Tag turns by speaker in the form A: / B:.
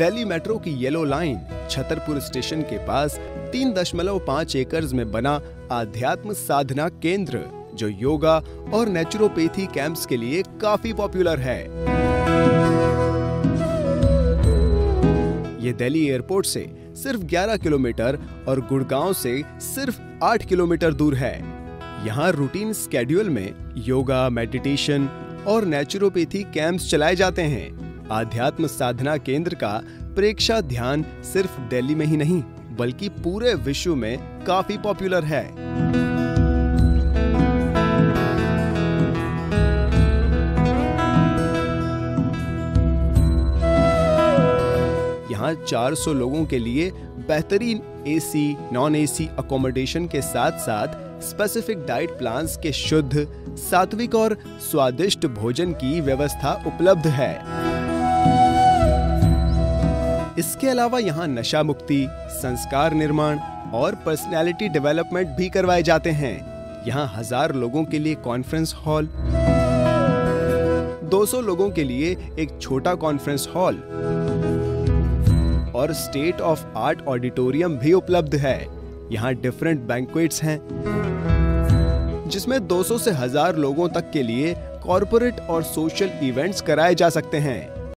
A: Delhi metro की yellow line Chhatarpur station के पास तीन दशमलव पाँच एकड़ में बना आध्यात्म साधना केंद्र, जो योगा और नेचुरोपैथी कैंप्स के लिए काफ़ी पॉपुलर है। ये दिल्ली एयरपोर्ट से सिर्फ़ 11 किलोमीटर और गुड़गांव से सिर्फ़ 8 किलोमीटर दूर है। यहाँ रूटीन स्केड्यूल में योगा मेडिटेशन और नेचुरोपैथी कैंप्स चलाए जाते हैं। आध्यात्म साधना केंद्र का प्रेक्षा ध्यान सिर्फ़ दिल्ली में ही नहीं बल्कि पूरे विश्व में काफ़ी पॉपुलर है। यहाँ 400 लोगों के लिए बेहतरीन एसी, नॉन एसी अकोमोडेशन के साथ साथ स्पेसिफिक डाइट प्लान्स के शुद्ध सात्विक और स्वादिष्ट भोजन की व्यवस्था उपलब्ध है। इसके अलावा यहाँ नशा मुक्ति, संस्कार निर्माण और पर्सनैलिटी डेवलपमेंट भी करवाए जाते हैं। यहाँ हज़ार लोगों के लिए कॉन्फ्रेंस हॉल 200 लोगों के लिए एक छोटा कॉन्फ्रेंस हॉल और स्टेट ऑफ़ आर्ट ऑडिटोरियम भी उपलब्ध है। यहाँ डिफरेंट बैंक्वेट्स हैं, जिसमें 200 से हज़ार लोगों तक के लिए कॉरपोरेट और सोशल इवेंट्स कराए जा सकते हैं।